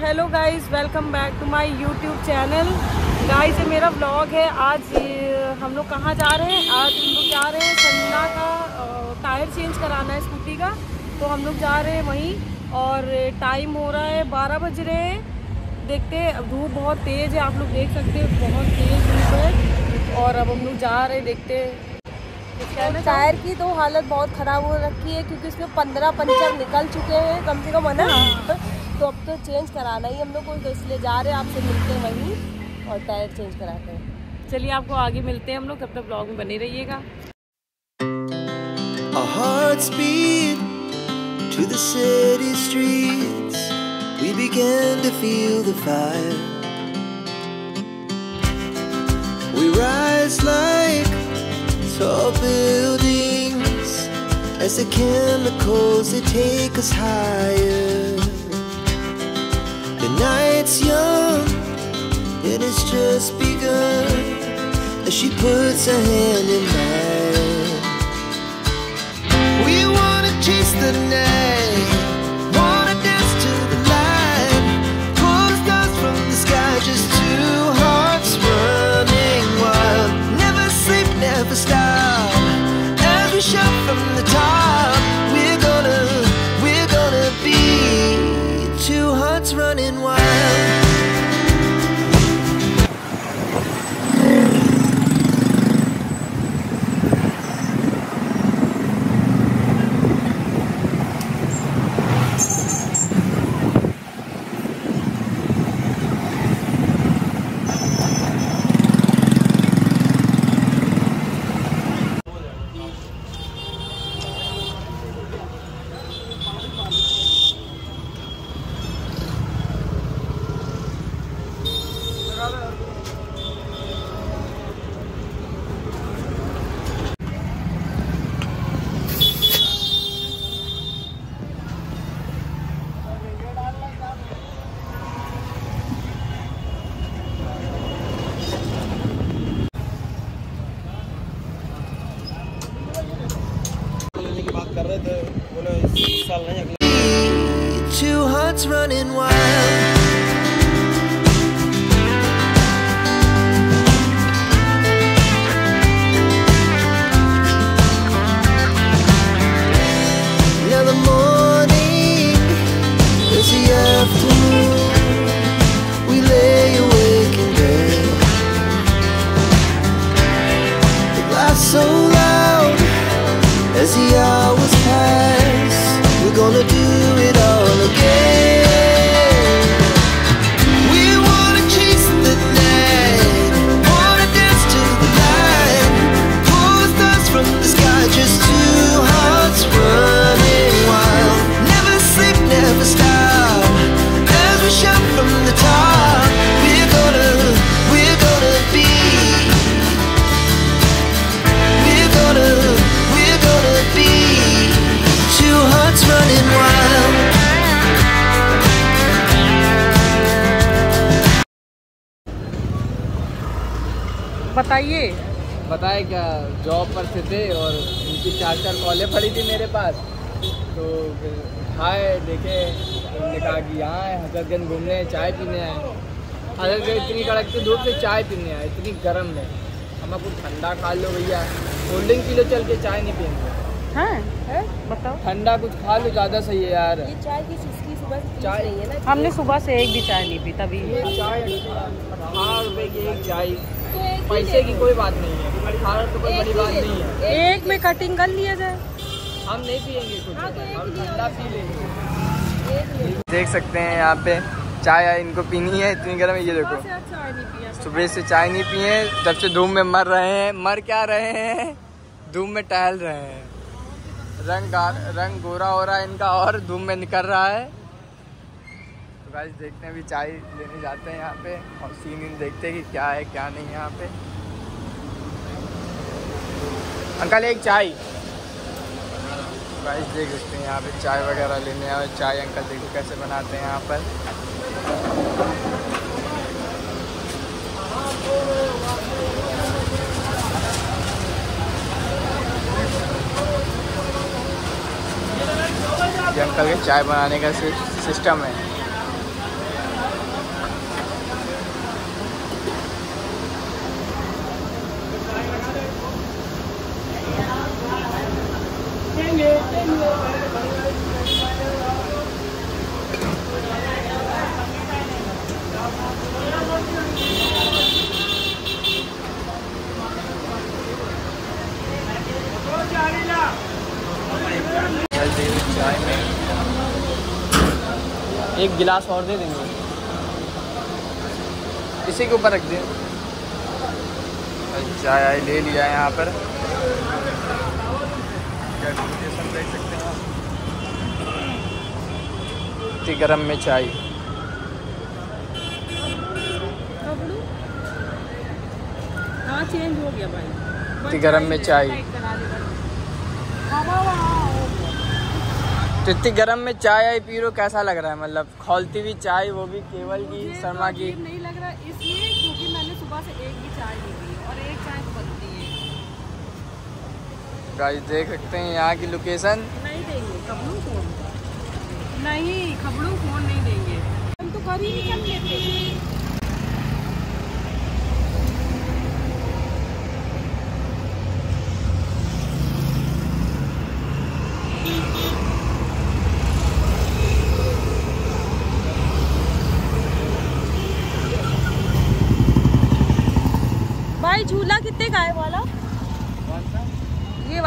Hello guys welcome back to my YouTube channel. Guys ये मेरा vlog है। आज हम लोग कहाँ जा रहे हैं? आज हम लोग जा रहे हैं संजना का टायर चेंज कराना है स्कूटी का। तो हम लोग जा रहे हैं वहीं और टाइम हो रहा है बारह बज रहे हैं। देखते हैं धूप बहुत तेज़ है आप लोग देख सकते हैं बहुत तेज़ धूप है। और अब हम लोग जा रहे हैं देखते हैं। कुछ टायर की तो हालत बहुत ख़राब हो रखी है क्योंकि इसमें पंद्रह पंचर निकल चुके हैं कम से कम है ना? तो अब तो चेंज कराना ही हम लोग को तो इसलिए जा रहे हैं आपसे मिलते हैं वहीं और टायर चेंज कराते हैं चलिए आपको आगे मिलते हैं हम लोग तब तक ब्लॉग में बने रहिएगा to the city streets. We began to feel the fire. We rise like tall buildings as the chemicals they take us higher. The night's young and it's just begun as she puts her hand in mine. We wanna chase the night, running wild. बताइए। बताए क्या job पर से थे और उनकी चार चार कॉलें पड़ी थी मेरे पास। तो फिर उठाए देखे उन्होंने कहा कि यहाँ आए हजरतगंज घूमने आए, चाय पीने आए। हजरतगंज इतनी कड़क कड़कती धूप से चाय पीने आए इतनी गर्म है हमें कुछ ठंडा खा लो भैया। कोल्ड ड्रिंक पी लो चल के चाय नहीं पियेंगे। हैं? बताओ। ठंडा कुछ खा लो ज़्यादा सही है यार। ये चाय की सुबह चाय- चाय नहीं है ना हमने सुबह से एक भी चाय नहीं पी तभी। चाय रुपए की एक चाय। पैसे की कोई बात नहीं है। अठारह तो कोई बड़ी बात नहीं है। एक में कटिंग कर लिया जाए। हम नहीं पियेंगे कुछ हाँ, तो एक हम ही लिया ठंडा पी लेंगे। एक ले लो। देख सकते हैं यहाँ पे चाय आय इनको पीनी है इतनी गर्म है ये देखो। सुबह से चाय नहीं पिए जब से धूप में मर रहे हैं मर क्या रहे हैं? धूप में टहल रहे हैं। रंग रंग गोरा हो रहा है इनका और धूप में निकल रहा है। तो गाइस देखते हैं अभी चाय लेने जाते हैं यहाँ पे और सीन इन देखते हैं कि क्या है, क्या नहीं यहाँ पे। अंकल, एक चाय। गाइस देख सकते हैं यहाँ पे चाय वगैरह लेने आए, चाय अंकल देखो कैसे बनाते हैं यहाँ पर। अंकल के चाय बनाने का सिस्टम है। एक गिलास और दे देंगे। इसी के ऊपर रख दें। चाय आय ले लिया है यहाँ पर। कैलकुलेशन देख सकते हैं इतनी गरम में चाय। कपड़ू हाँ चेंज हो गया भाई। इतनी गरम में चाय। तो इतनी गर्म में चाय आई पी रो कैसा लग रहा है? मतलब खोलती हुई चाय वो भी केवल की शर्मा की। नहीं लग रहा इसलिए क्योंकि मैंने सुबह से एक भी चाय नहीं पी और एक चाय तो बनती है। गाइस देख सकते हैं यहाँ की लोकेशन नहीं देंगे खबरों फ़ोन नहीं खबरों फ़ोन नहीं देंगे। हम तो घर ही निकल लेते भाई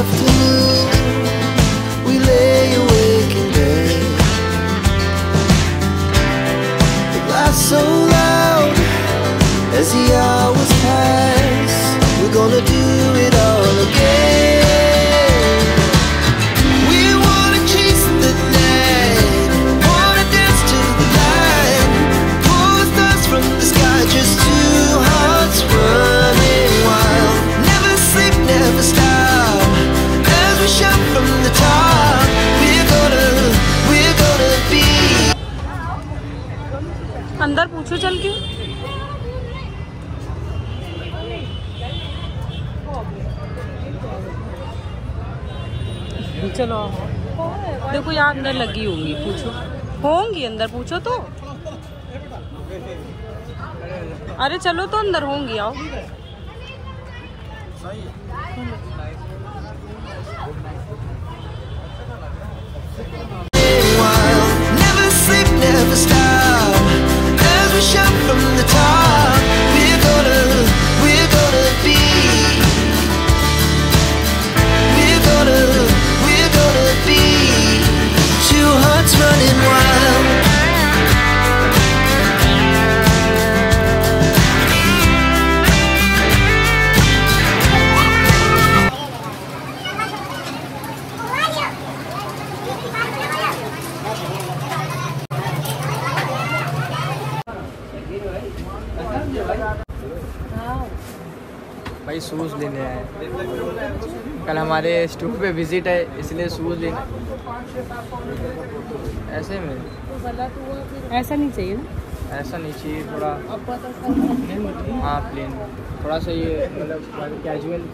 afternoon. चलो देखो, यहाँ अंदर लगी होंगी, पूछो। होंगी अंदर, पूछो तो। अरे, चलो तो अंदर होंगी, आओ। भाई शूज़ लेने आए कल हमारे स्टोर पे विज़िट है इसलिए शूज़ लेने। ऐसे में? ऐसा नहीं चाहिए ना? ऐसा नहीं चाहिए थोड़ा हाँ प्लेन थोड़ा सा ये मतलब कैजुअल